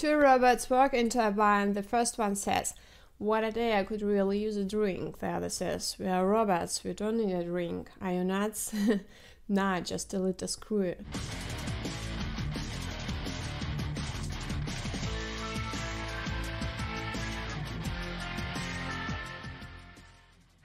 Two robots walk into a bar and the first one says, What a day, I could really use a drink. The other says, We are robots, we don't need a drink. Are you nuts? nah, just a little screw.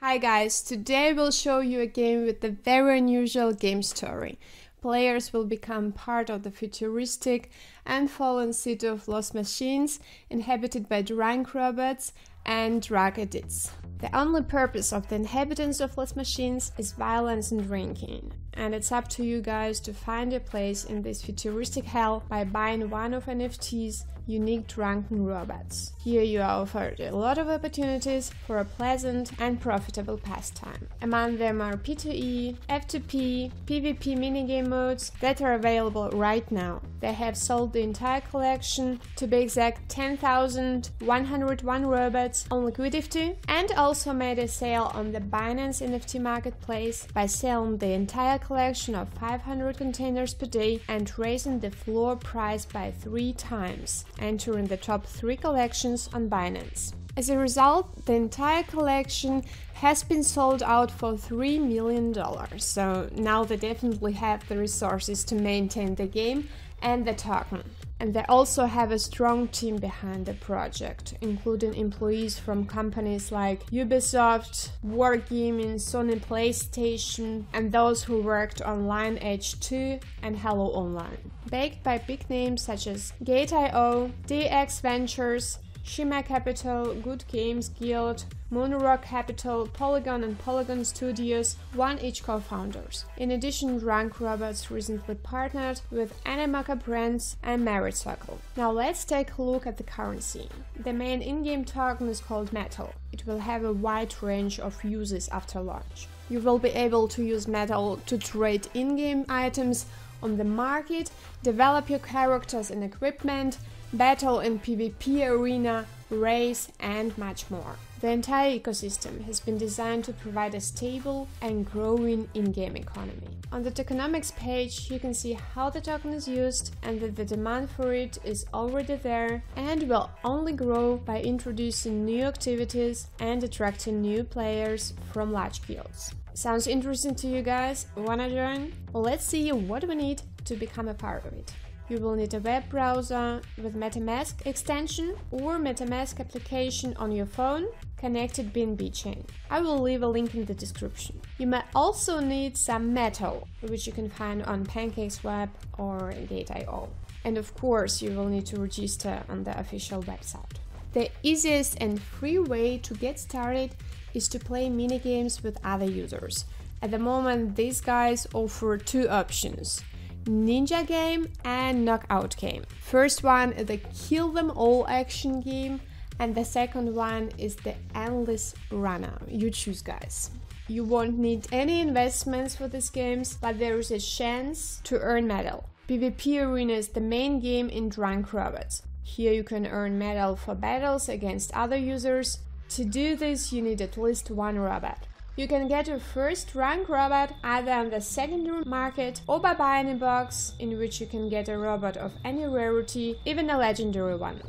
Hi guys, today we'll show you a game with a very unusual game story players will become part of the futuristic and fallen city of Los Machines inhabited by drunk robots and drug addicts. The only purpose of the inhabitants of Los Machines is violence and drinking, and it's up to you guys to find a place in this futuristic hell by buying one of NFT's unique drunken robots. Here you are offered a lot of opportunities for a pleasant and profitable pastime. Among them are P2E, F2P, PvP minigame modes that are available right now. They have sold the entire collection, to be exact 10,101 robots on Liquidifty, and also made a sale on the Binance NFT marketplace by selling the entire collection of 500 containers per day and raising the floor price by three times entering the top 3 collections on Binance. As a result, the entire collection has been sold out for $3 million, so now they definitely have the resources to maintain the game and the token. And they also have a strong team behind the project, including employees from companies like Ubisoft, Wargaming, Sony PlayStation, and those who worked on Lineage 2 and Halo Online. Backed by big names such as Gate.io, DX Ventures, Shima Capital, Good Games Guild, Moonrock Capital, Polygon and Polygon Studios, one each co-founders. In addition, Drunk Robots recently partnered with Animoca Brands and Merit Circle. Now let's take a look at the currency. The main in-game token is called Metal. It will have a wide range of uses after launch. You will be able to use Metal to trade in-game items on the market, develop your characters and equipment, battle in PvP arena, race, and much more. The entire ecosystem has been designed to provide a stable and growing in-game economy. On the tokenomics page, you can see how the token is used and that the demand for it is already there and will only grow by introducing new activities and attracting new players from large guilds. Sounds interesting to you guys? Wanna join? let's see what we need to become a part of it. You will need a web browser with MetaMask extension or MetaMask application on your phone connected BNB chain. I will leave a link in the description. You may also need some metal, which you can find on PancakeSwap or Gate.io. And of course, you will need to register on the official website. The easiest and free way to get started is to play minigames with other users. At the moment, these guys offer two options ninja game and knockout game. First one is the kill them all action game and the second one is the endless runner. You choose guys. You won't need any investments for these games, but there is a chance to earn metal. PvP Arena is the main game in Drunk Robots. Here you can earn metal for battles against other users. To do this, you need at least one robot. You can get your first rank robot either on the secondary market or by buying a box in which you can get a robot of any rarity, even a legendary one.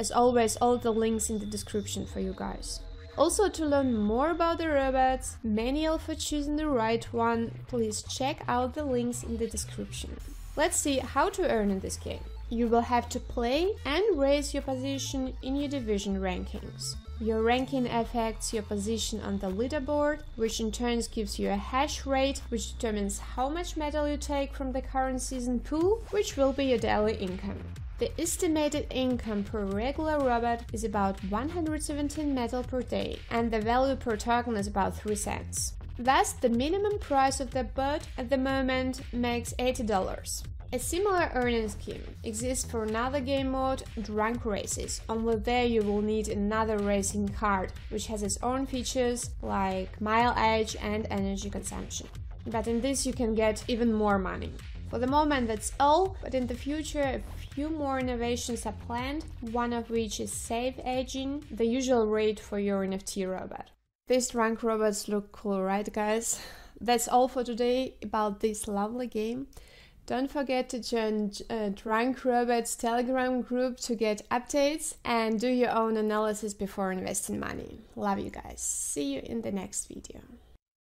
As always, all the links in the description for you guys. Also, to learn more about the robots, manual for choosing the right one, please check out the links in the description. Let's see how to earn in this game. You will have to play and raise your position in your division rankings. Your ranking affects your position on the leaderboard, which in turn gives you a hash rate, which determines how much metal you take from the current season pool, which will be your daily income. The estimated income per regular robot is about 117 metal per day, and the value per token is about 3 cents. Thus, the minimum price of the bot at the moment makes $80. A similar earning scheme exists for another game mode, Drunk Races, only there you will need another racing card, which has its own features like mile mileage and energy consumption. But in this you can get even more money. For the moment that's all, but in the future a few more innovations are planned, one of which is safe aging, the usual rate for your NFT robot. These drunk robots look cool, right guys? That's all for today about this lovely game. Don't forget to join uh, Drunk Robots Telegram group to get updates and do your own analysis before investing money. Love you guys. See you in the next video.